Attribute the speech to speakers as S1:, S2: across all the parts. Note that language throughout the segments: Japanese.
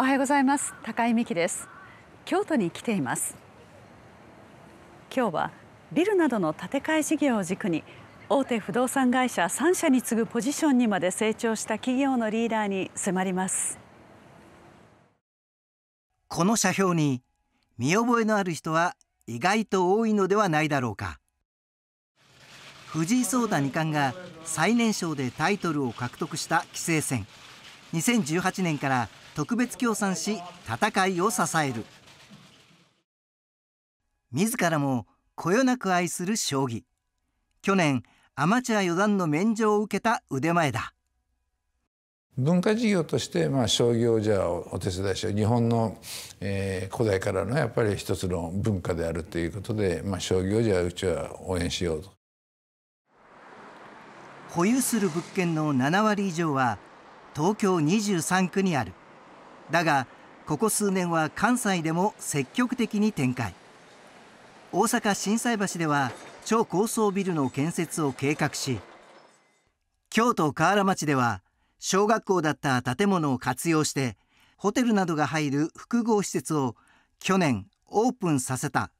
S1: おはようございます。高井美希です。京都に来ています。今日はビルなどの建て替え事業を軸に大手不動産会社3社に次ぐポジションにまで成長した企業のリーダーに迫ります。
S2: この社標に見覚えのある人は意外と多いのではないだろうか。藤井聡太二冠が最年少でタイトルを獲得した棋聖戦。2018年から特別協賛し戦いを支える。自らもこよなく愛する将棋。去年アマチュア四段の免状を受けた腕前だ。
S3: 文化事業として、まあ、商業じゃあお手伝いしよう。日本の、えー、古代からのやっぱり一つの文化であるということで、まあ、商業じゃあうちは応援しようと。
S2: 保有する物件の7割以上は東京23区にあるだがここ数年は関西でも積極的に展開。大阪心斎橋では超高層ビルの建設を計画し京都河原町では小学校だった建物を活用してホテルなどが入る複合施設を去年オープンさせた。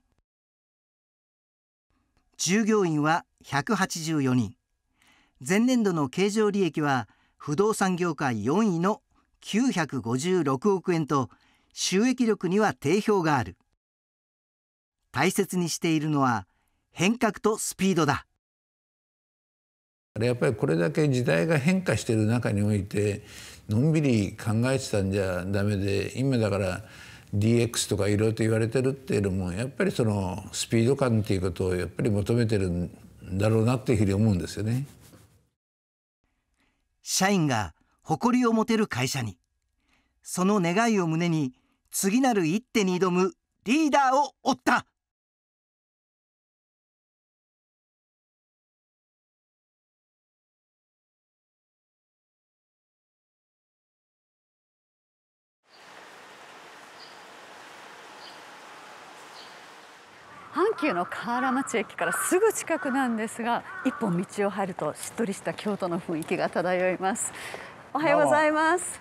S2: 従業員は184人。前年度の経常利益は不動産業界4位の956億円と収益力には定評がある大切にしているのは変革とスピードだ
S3: やっぱりこれだけ時代が変化している中においてのんびり考えてたんじゃダメで今だから DX とかいろいろと言われてるっていうのもやっぱりそのスピード感っていうことをやっぱり求めてるんだろうなっていうふうに思うんですよね。
S2: 社員が誇りを持てる会社に。その願いを胸に次なる一手に挑むリーダーを追った。
S1: 阪急の河原町駅からすぐ近くなんですが一本道を入るとしっとりした京都の雰囲気が漂います。おはようございます。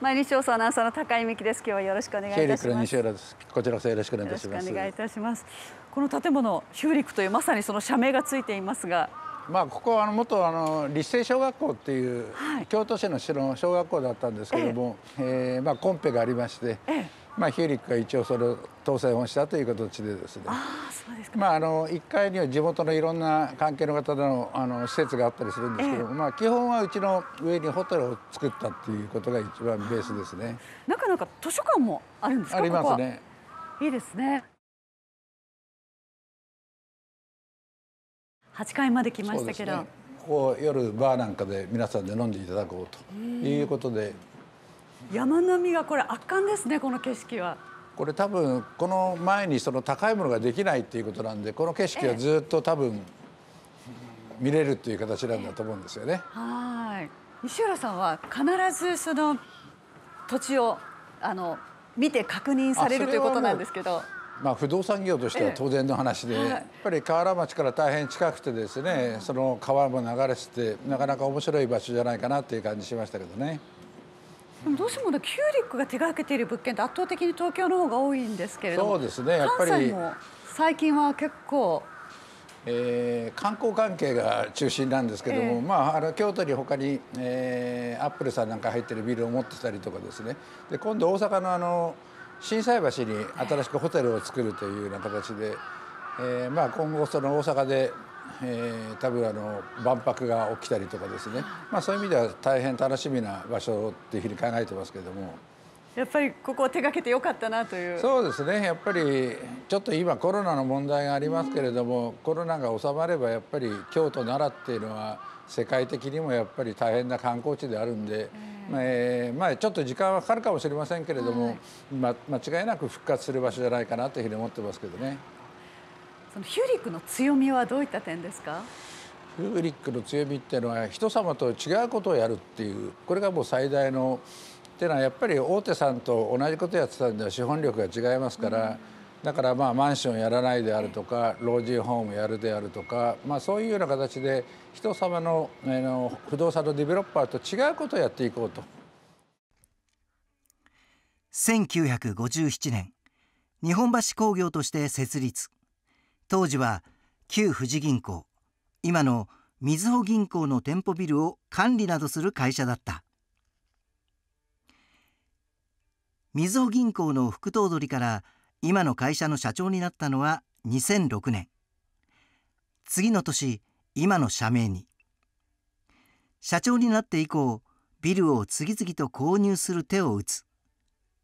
S1: 毎日放送アナウンサーの高井美希です。今日はよろしくお願いいたします。
S3: 西浦です。こちらこそよろしくお願いいたします。
S1: お願いいたしますこの建物ヒューリックというまさにその社名がついていますが。
S3: まあここはあの元あの立成小学校っていう、はい、京都市の市の小学校だったんですけども、ええ。えー、まあコンペがありまして、ええまあ、ヒューリックが一応それを当選をしたという形でですね。あそうですか、まあ、あの1階には地元のいろんな関係の方のあの施設があったりするんですけど、ええ、まあ、基本はうちの上にホテルを作ったっていうことが一番ベースですね。
S1: なかなか図書館もあるんですか？
S3: ありますね。
S1: いいですね。8階まで来ましたけど、ね、
S3: ここ夜バーなんかで皆さんで飲んでいただこうということで
S1: 山並みがこれ圧巻ですねこの景色は。
S3: これ多分この前にその高いものができないっていうことなんでこの景色はずっと多分見れるっていう形なんだと思うんですよね。
S1: はい西浦さんは必ずその土地をあの見て確認されるということなんですけど。
S3: まあ、不動産業としては当然の話で、ええやっぱり河原町から大変近くてですね、その川も流れててなかなか面白い場所じゃないかなっていう感じしましたけどね。
S1: どうしてもキューリックが手がけている物件って圧倒的に東京の方が多いんですけれども
S3: そうですね。やっぱり
S1: 最近は結構
S3: えー、観光関係が中心なんですけども、えー、まあ、あの京都に他に、えー、アップルさんなんか入ってるビルを持ってたりとかですね。で今度大阪のあの心斎橋に新しくホテルを作るというような形で、えーまあ、今後その大阪でえー、多分あの万博が起きたりとかですね、まあ、そういう意味では大変楽しみな場所っていうふうに考えてますけれども。
S1: やっぱりここを手がけてよかったなという。
S3: そうですね。やっぱりちょっと今コロナの問題がありますけれども、うん、コロナが収まればやっぱり京都奈良っていうのは世界的にもやっぱり大変な観光地であるんで、えー、まあ、ちょっと時間はかかるかもしれませんけれども、はい、ま間違いなく復活する場所じゃないかなというふうに思ってますけどね。
S1: そのヒューリックの強みはどういった点ですか？
S3: ヒューリックの強みっていうのは人様と違うことをやるっていうこれがもう最大のっていうのはやっぱり大手さんと同じことやってたんでは資本力が違いますから、うん、だからまあマンションやらないであるとか老人ホームやるであるとか、まあ、そういうような形で人様のあの不動産のディベロッパーと違うことをやっていこうと。
S2: 1957年日本橋工業として設立当時は旧富士銀行今のみずほ銀行の店舗ビルを管理などする会社だった。みずほ銀行の副頭取から今の会社の社長になったのは2006年。次の年今の社名に。社長になって以降ビルを次々と購入する手を打つ。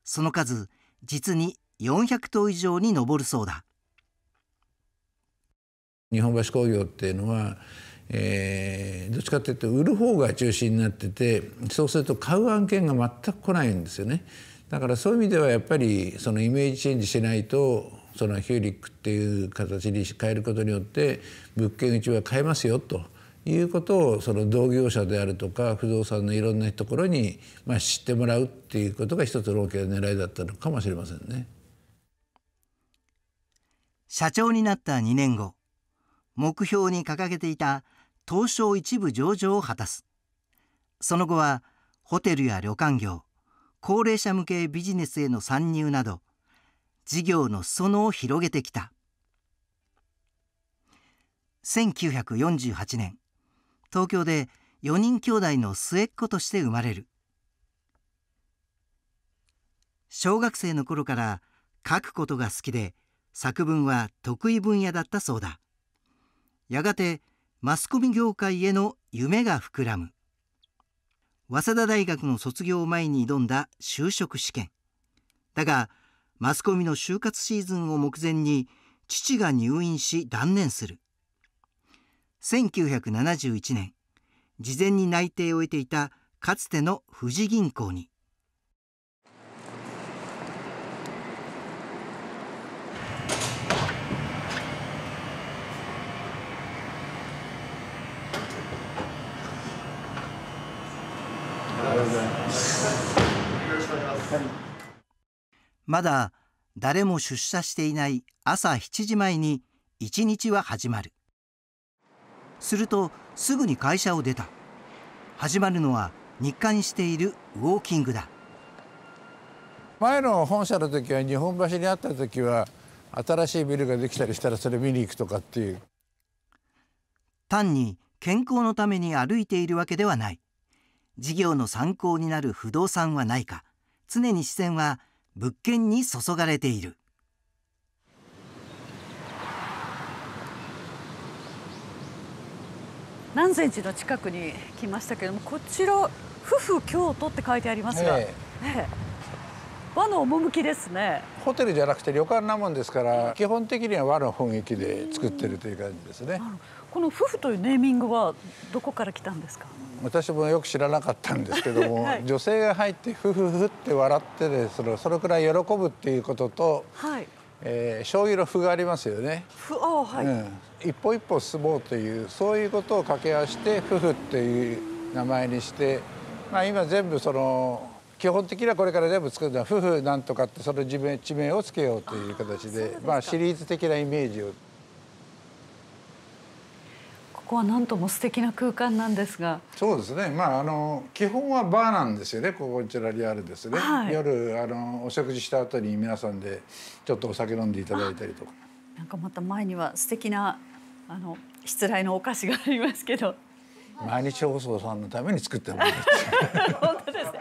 S2: その数実に400棟以上に上るそうだ。
S3: 日本橋工業っていうのは、えー、どっちかというと売る方が中心になっててそうすると買う案件が全く来ないんですよね。だからそういう意味ではやっぱりそのイメージチェンジしないとそのヒューリックっていう形に変えることによって物件うちは買えますよということをその同業者であるとか不動産のいろんなところにまあ知ってもらうっていうことが一つの大きな狙いだったのかもしれませんね。
S2: 社長になった2年後目標に掲げていた東証一部上場を果たす。その後はホテルや旅館業高齢者向けビジネスへの参入など事業の裾野を広げてきた。1948年東京で4人兄弟の末っ子として生まれる。小学生の頃から書くことが好きで作文は得意分野だったそうだ。やがてマスコミ業界への夢が膨らむ。早稲田大学の卒業前に挑んだ就職試験。だがマスコミの就活シーズンを目前に父が入院し断念する。1971年事前に内定を得ていたかつての富士銀行に。まだ誰も出社していない朝7時前に一日は始まる。するとすぐに会社を出た。始まるのは日課にしているウォーキングだ。
S3: 前の本社の時は日本橋にあった時は新しいビルができたりしたらそれ見に行くとかっていう。
S2: 単に健康のために歩いているわけではない事業の参考になる不動産はないか常に視線は物件に注がれている。
S1: 南禅寺の近くに来ましたけれどもこちら「夫婦京都」って書いてありますが、ええ。ええ、和の趣ですね。
S3: ホテルじゃなくて旅館なもんですから基本的には和の雰囲気で作ってるという感じですね。
S1: この夫婦というネーミングはどこから来たんですか？
S3: 私もよく知らなかったんですけども、はい、女性が入ってフフフって笑ってでそのそれくらい喜ぶっていうことと、はい。えー、醤油の符がありますよね。
S1: 符あはい、うん、
S3: 一歩一歩進もうというそういうことを掛け合わせて夫婦っていう名前にして、まあ、今全部その基本的にはこれから全部作るのは夫婦なんとかってその地名地名をつけようという形でまあシリーズ的なイメージを
S1: ここは何とも素敵な空間なんですが。
S3: そうですね。まああの基本はバーなんですよね。ここちらにあるですね、はい、夜あのお食事した後に皆さんでちょっとお酒飲んでいただいたりとか。
S1: なんかまた前には素敵なあのしつらいのお菓子がありますけど。
S3: 毎日放送さんのために作ってもらっ
S1: 本当ですね。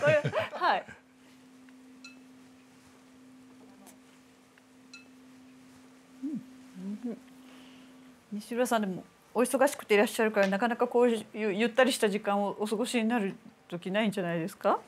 S1: これはい。西浦さんでもお忙しくていらっしゃるからなかなかこういうゆったりした時間をお過ごしになる時ないんじゃないですか？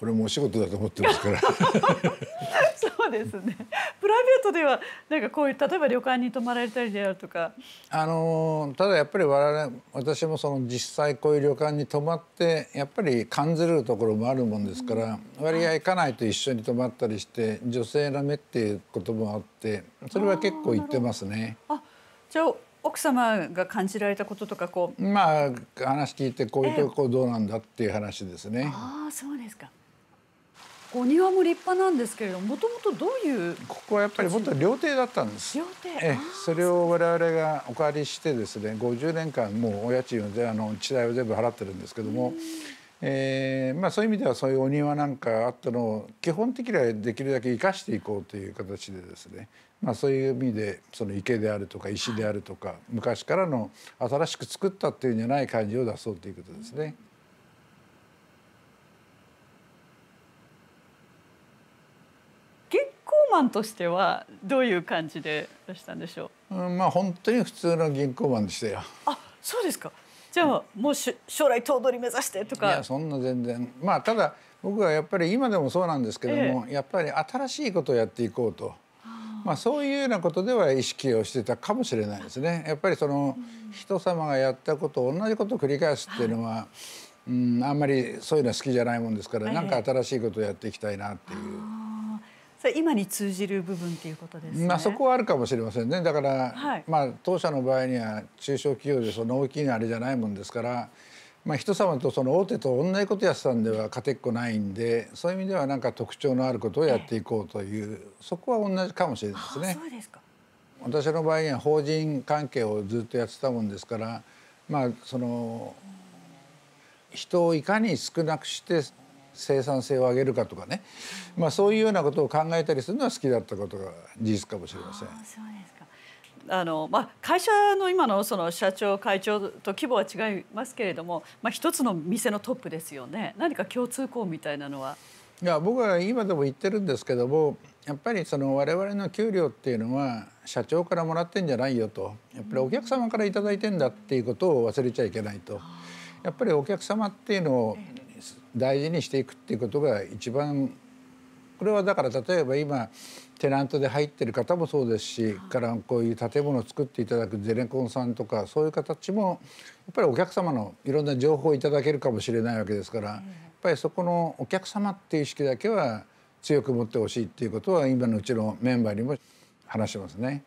S3: これもお仕事だと思ってますから。
S1: そうですね。プライベートではなんかこういう例えば旅館に泊まられたりであるとか。
S3: あのただやっぱり我々私もその実際こういう旅館に泊まってやっぱり感じるところもあるもんですから、うん、割合家内と一緒に泊まったりして女性の目っていうこともあってそれは結構言ってますね。
S1: あじゃあ奥様が感じられたこととかこ
S3: うまあ話聞いてこういうとこどうなんだっていう話ですね。
S1: ああそうですか。お庭も立派なんですけれども、もともとどういう
S3: ここはやっぱり元料亭だったんです。
S1: 料亭。
S3: え、それを我々がお借りしてですね、50年間もうお家賃をあの地代を全部払ってるんですけども、えーまあ、そういう意味ではそういうお庭なんかあったのを基本的にはできるだけ生かしていこうという形でですね、まあ、そういう意味でその池であるとか石であるとか、昔からの新しく作ったっていうんじゃない感じを出そうということですね。
S1: 銀行マンとしてはどういう感じで出したんでしょ
S3: う、うん、まあ本当に普通の銀行マンでしたよ。
S1: あそうですかじゃあもうし将来頭取目指してとか
S3: いやそんな全然まあただ僕はやっぱり今でもそうなんですけども、ええ、やっぱり新しいことをやっていこうと。まあ、そういうようなことでは意識をしてたかもしれないですね。やっぱりその人様がやったこと同じことを繰り返すっていうのは、うん、あんまりそういうのは好きじゃないもんですから、なんか新しいことをやっていきたいなっていう。
S1: それ今に通じる部分っていうことですね。
S3: まあそこはあるかもしれませんね。だから、はい、まあ当社の場合には中小企業でその大きいあれじゃないもんですから。まあ、人様とその大手と同じことやってたんでは勝てっこないんでそういう意味ではなんか特徴のあることをやっていこうという、そこは同じかもしれないですね。私の場合には法人関係をずっとやってたもんですからまあその人をいかに少なくして生産性を上げるかとかね、まあ、そういうようなことを考えたりするのは好きだったことが事実かもしれません。
S1: あのまあ、会社の今のその社長会長と規模は違いますけれども、まあ、一つの店のトップですよね。何か共通項みたいなのは？
S3: いや僕は今でも言ってるんですけどもやっぱりその我々の給料っていうのは社長からもらってんじゃないよと。やっぱりお客様から頂いてんだっていうことを忘れちゃいけないと。やっぱりお客様っていうのを大事にしていくっていうことが一番これはだから例えば今テナントで入ってる方もそうですしからこういう建物を作っていただくゼネコンさんとかそういう形もやっぱりお客様のいろんな情報をいただけるかもしれないわけですからやっぱりそこのお客様っていう意識だけは強く持ってほしいっていうことは今のうちのメンバーにも話してますね。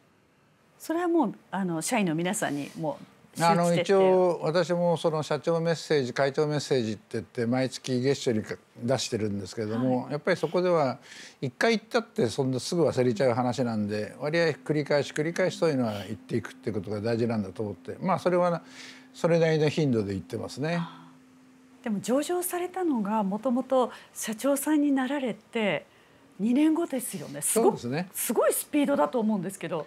S1: それはもうあの社員の皆さんにも
S3: あの一応私もその社長メッセージ会長メッセージって言って毎月月初に出してるんですけれども、はい、やっぱりそこでは一回言ったってそんなすぐ忘れちゃう話なんで割合繰り返し繰り返しそういうのは言っていくっていうことが大事なんだと思ってまあそれはそれなりの頻度で言ってますね。
S1: でも上場されたのがもともと社長さんになられて2年後ですよねすごすねすごいスピードだと思うんですけど。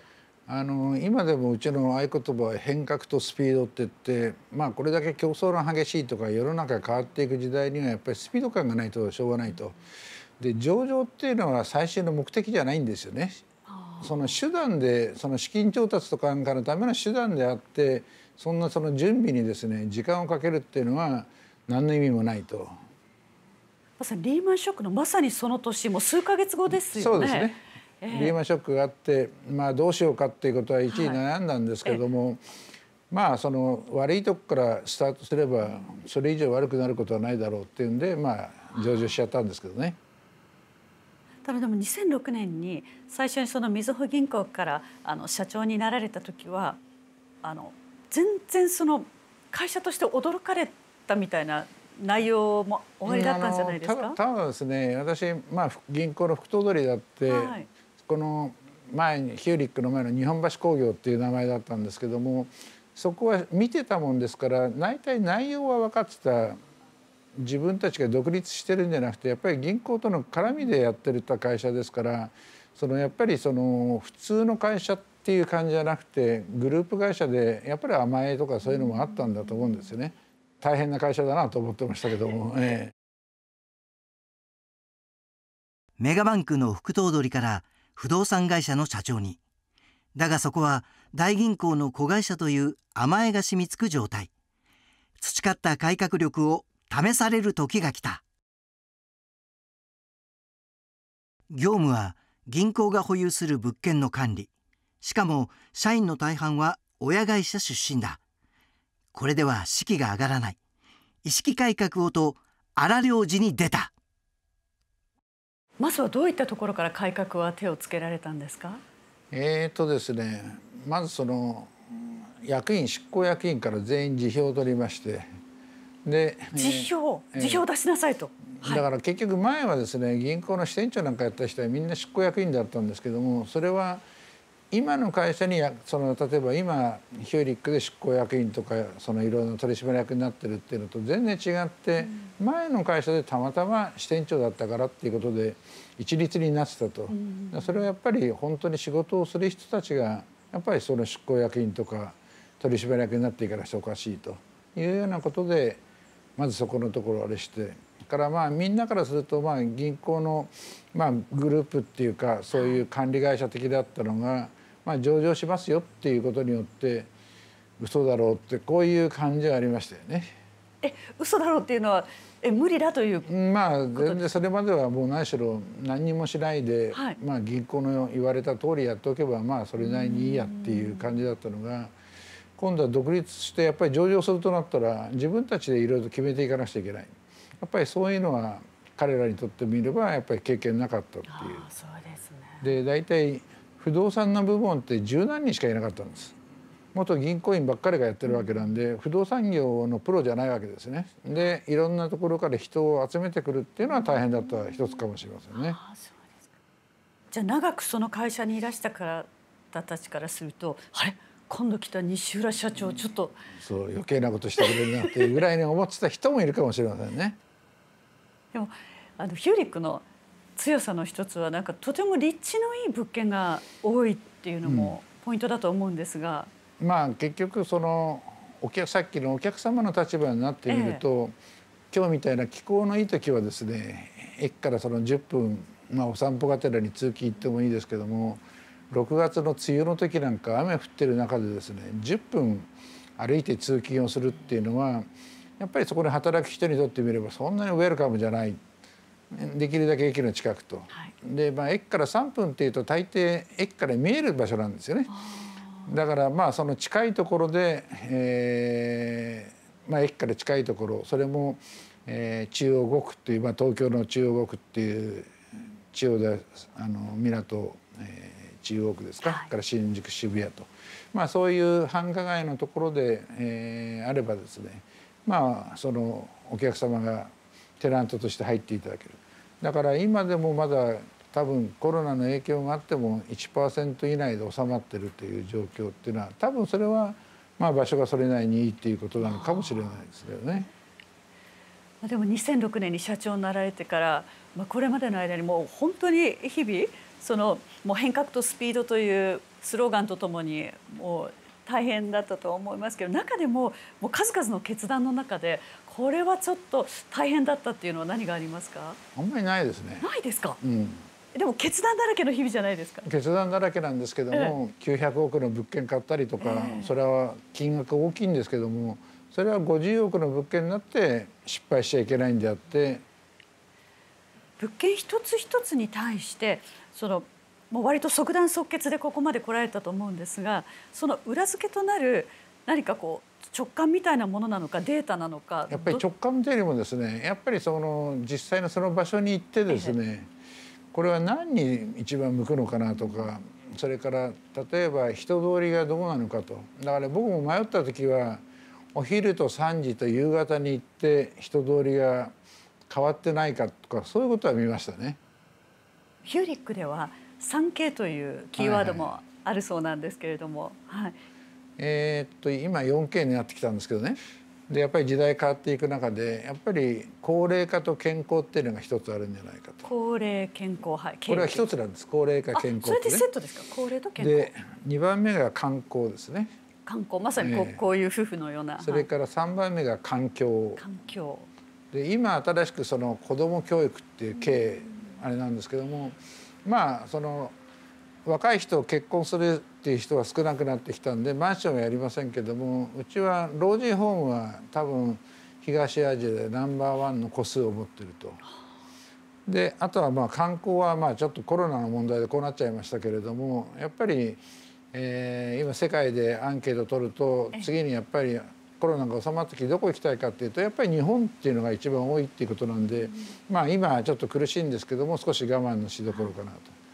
S3: あの今でもうちの合言葉は変革とスピードって言ってまあこれだけ競争の激しいとか世の中が変わっていく時代にはやっぱりスピード感がないとしょうがないと。で上場っていうのは最終の目的じゃないんですよね。その手段でその資金調達とかのための手段であってそんなその準備にですね時間をかけるっていうのは何の意味もないと。
S1: まさにリーマンショックのまさにその年も数か月後ですよね。
S3: そうですねリーマンショックがあって、まあ、どうしようかっていうことは一時悩んだんですけれども、はい、まあその悪いとこからスタートすればそれ以上悪くなることはないだろうっていうんで、まあ、上場しちゃったんですけどね。
S1: ただでも2006年に最初にそのみずほ銀行からあの社長になられた時はあの全然その会社として驚かれたみたいな内容も終わりだったんじゃないですか？
S3: ただですね私、まあ、銀行の副頭取だって、はい、この前にヒューリックの前の日本橋工業っていう名前だったんですけどもそこは見てたもんですから大体内容は分かってた自分たちが独立してるんじゃなくてやっぱり銀行との絡みでやってるた会社ですからそのやっぱりその普通の会社っていう感じじゃなくてグループ会社でやっぱり甘えとかそういうのもあったんだと思うんですよね。大変な会社だなと思ってましたけども。ええ
S2: メガバンクの副頭取から不動産会社の社長に。だがそこは大銀行の子会社という甘えが染みつく状態。培った改革力を試される時が来た。業務は銀行が保有する物件の管理。しかも社員の大半は親会社出身だ。これでは士気が上がらない。意識改革をと荒領事に出た。
S1: まずはどういったところから改革は手をつけられたんですか？
S3: えーとですねまずその役員執行役員から全員辞表を取りまして
S1: で辞表、えー、辞表出しなさいと、
S3: だから結局前はですね銀行の支店長なんかやった人はみんな執行役員だったんですけどもそれは今の会社にその例えば今ヒューリックで執行役員とかそのいろんな取締役になってるっていうのと全然違って前の会社でたまたま支店長だったからっていうことで一律になってたと、それはやっぱり本当に仕事をする人たちがやっぱりその執行役員とか取締役になっていかなくちゃおかしいというようなことでまずそこのところあれしてからまあみんなからするとまあ銀行のまあグループっていうかそういう管理会社的だったのがまあ、上場しますよっていうことによって嘘だろうってこういう感じはありましたよね。
S1: え嘘だろうっていうのはえ無理だという
S3: まあ全然それまではもう何しろ何にもしないで、はい、まあ銀行の言われた通りやっておけばまあそれなりにいいやっていう感じだったのが今度は独立してやっぱり上場するとなったら自分たちでいろいろと決めていかなくちゃいけないやっぱりそういうのは彼らにとってみればやっぱり経験なかったっていう。
S1: そうですね
S3: で大体不動産の部門って十何人しかいなかったんです。元銀行員ばっかりがやってるわけなんで不動産業のプロじゃないわけですね。でいろんなところから人を集めてくるっていうのは大変だった一つかもしれませんね。
S1: じゃあ長くその会社にいらした方たちからするとあれ？今度来た西浦社長ちょっと、
S3: そう余計なことしてくれるなっていうぐらいに思ってた人もいるかもしれませんね。
S1: でもあのヒューリックの強さの一つはなんかとても立地のいい物件が多いっていうのもポイントだと思うんですが、
S3: うん、まあ結局そのお客さっきのお客様の立場になってみると、ええ、今日みたいな気候のいい時はですね駅からその10分、まあ、お散歩がてらに通勤行ってもいいですけども6月の梅雨の時なんか雨降ってる中でですね10分歩いて通勤をするっていうのはやっぱりそこで働く人にとってみればそんなにウェルカムじゃないできるだけ駅の近くと、はい、で、まあ、駅から3分っていうと大抵駅から見える場所なんですよね。だからまあその近いところで、えーまあ、駅から近いところそれも、えー、中央5区っていう、まあ、東京の中央5区っていう中央であの港、えー、中央区ですか、はい、から新宿渋谷と、まあ、そういう繁華街のところで、えー、あればですね。まあそのお客様がテナントとして入っていただけるだから今でもまだ多分コロナの影響があっても1%以内で収まってるという状況っていうのは多分それはまあ場所がそれなりにいいっていうことなのかもしれないですけどね。
S1: でも2006年に社長になられてから、まあ、これまでの間にもう本当に日々そのもう変革とスピードというスローガンとともにもう大変だったと思いますけど中でももう数々の決断の中でこれはちょっと大変だったっていうのは何がありますか？
S3: あんまりないですね。
S1: ないですか、
S3: うん、
S1: でも決断だらけの日々じゃないですか？
S3: 決断だらけなんですけども、ええ、900億の物件買ったりとか、え、それは金額大きいんですけどもそれは50億の物件になって失敗しちゃいけないんであって
S1: 物件一つ一つに対してそのもう割と即断即決でここまで来られたと思うんですがその裏付けとなる何かこう直感みたいなものなのかデータなのか
S3: やっぱり直感というよりもですねやっぱりその実際のその場所に行ってですね、これは何に一番向くのかなとかそれから例えば人通りがどうなのかと。だから僕も迷った時はお昼と3時と夕方に行って人通りが変わってないかとかそういうことは見ましたね。
S1: ヒューリックでは 3K というキーワードもあるそうなんですけれども、はい、はい、
S3: えー、っと今 4K になってきたんですけどね。でやっぱり時代変わっていく中でやっぱり高齢化と健康っていうのが一つあるんじゃないかと。
S1: 高齢健康はい。
S3: これは一つなんです。高齢化健康
S1: って、ね、それでセットですか？高齢と健康。
S3: で2番目が観光ですね。
S1: 観光。まさにこうえー、こういう夫婦のような
S3: それから3番目が環境。
S1: 環境。
S3: で今新しくその子ども教育っていう系あれなんですけどもまあその若い人結婚するっていう人は少なくなってきたんでマンションはやりませんけどもうちは老人ホームは多分東アジアでナンバーワンの個数を持ってると。であとはまあ観光はまあちょっとコロナの問題でこうなっちゃいましたけれどもやっぱり、えー、今世界でアンケート取ると次にやっぱりコロナが収まった時どこ行きたいかっていうとやっぱり日本っていうのが一番多いっていうことなんで、まあ今ちょっと苦しいんですけども少し我慢のしどころかなと。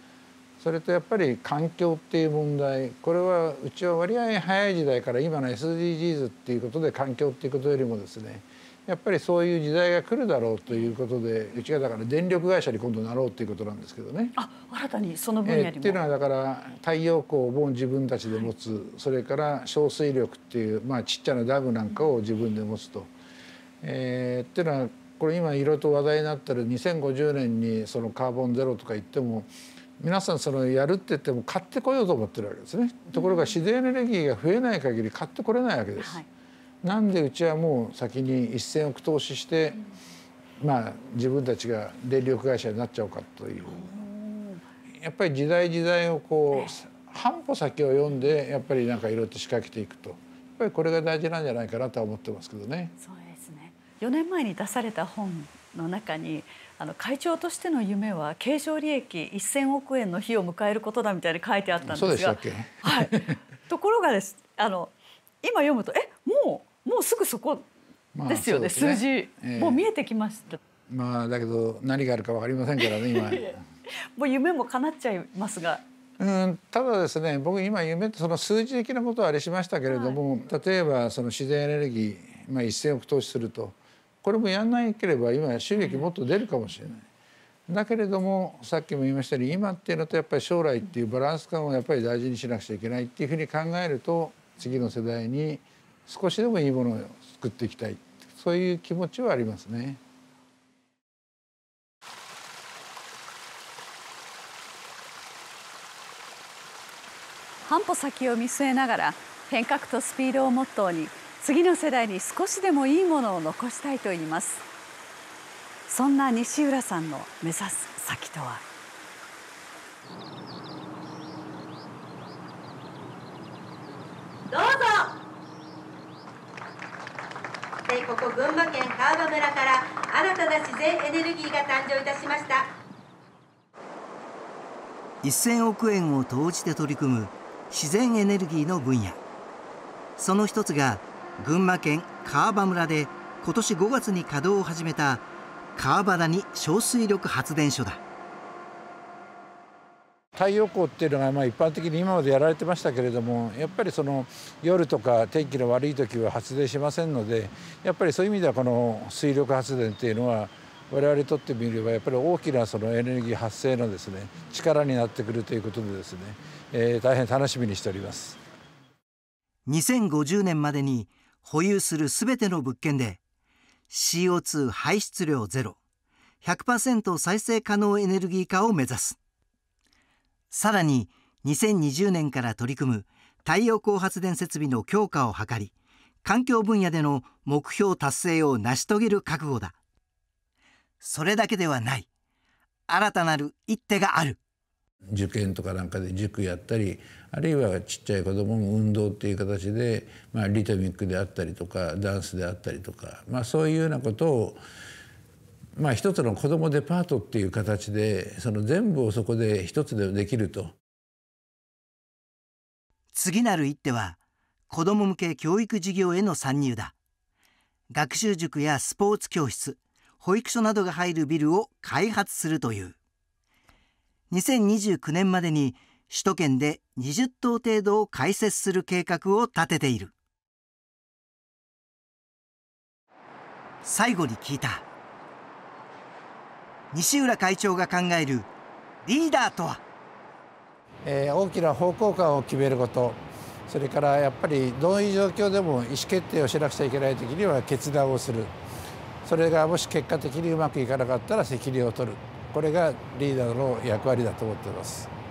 S3: それとやっぱり環境っていう問題これはうちは割合早い時代から今の SDGs っていうことで環境っていうことよりもですねやっぱりそういう時代が来るだろうということでうちがだから電力会社に今度なろうということなんですけどね。
S1: あ新たにその分野にも、えー、
S3: っていうのはだから太陽光も自分たちで持つ、はい、それから小水力っていう、まあ、ちっちゃなダムなんかを自分で持つと。えー、っていうのはこれ今いろいろと話題になってる2050年にそのカーボンゼロとか言っても皆さんそのやるって言っても買ってこようと思ってるわけですね。ところが自然エネルギーが増えない限り買ってこれないわけです。はいなんでうちはもう先に1,000億投資して、まあ自分たちが電力会社になっちゃおうかというやっぱり時代時代をこう半歩先を読んでやっぱりなんかいろいろと仕掛けていくとやっぱりこれが大事なんじゃないかなとは思ってますけどね。
S1: そうですね4年前に出された本の中にあの会長としての夢は経常利益1,000億円の日を迎えることだみたいに書いてあったんですが、はい、ところがですあの今読むとえもうもうすぐそこですよねまあね、数字、えー、もう見えてきました。
S3: まあだけど何があるか分かりませんからね今。
S1: もう夢も叶っちゃいますが。
S3: うんただですね僕今夢ってその数字的なことはあれしましたけれども、はい、例えばその自然エネルギー、まあ、1,000億投資するとこれもやんなければ今収益もっと出るかもしれない。だけれどもさっきも言いましたように今っていうのとやっぱり将来っていうバランス感をやっぱり大事にしなくちゃいけないっていうふうに考えると次の世代に少しでもいいものを作っていきたいそういう気持ちはありますね。
S1: 半歩先を見据えながら変革とスピードをモットーに次の世代に少しでもいいものを残したいと言います。そんな西浦さんの目指す先とは？
S4: どうぞ。ここ群馬県川場村から新たな自然エネルギーが誕生いたしました。
S2: 1000億円を投じて取り組む自然エネルギーの分野。その一つが群馬県川場村で今年5月に稼働を始めた川原に小水力発電所だ。
S3: 太陽光っていうのがまあ一般的に今までやられてましたけれどもやっぱりその夜とか天気の悪い時は発電しませんのでやっぱりそういう意味ではこの水力発電っていうのは我々にとってみればやっぱり大きなそのエネルギー発生のですね力になってくるということでですね、えー、大変楽しみにしております。
S2: 2050年までに保有するすべての物件で CO2 排出量ゼロ100%再生可能エネルギー化を目指す。さらに2020年から取り組む太陽光発電設備の強化を図り環境分野での目標達成を成し遂げる覚悟だ。それだけではない。新たなる一手がある。
S3: 受験とかなんかで塾やったりあるいはちっちゃい子どもも運動っていう形で、まあ、リトミックであったりとかダンスであったりとか、まあ、そういうようなことをまあ、一つの子どもデパートっていう形でその全部をそこで一つでできると。
S2: 次なる一手は子ども向け教育事業への参入だ。学習塾やスポーツ教室保育所などが入るビルを開発するという。2029年までに首都圏で20棟程度を開設する計画を立てている。最後に聞いた。西浦会長が考えるリーダーとは、
S3: えー、大きな方向感を決めること。それからやっぱりどういう状況でも意思決定をしなくちゃいけない時には決断をする。それがもし結果的にうまくいかなかったら責任を取る。これがリーダーの役割だと思っています。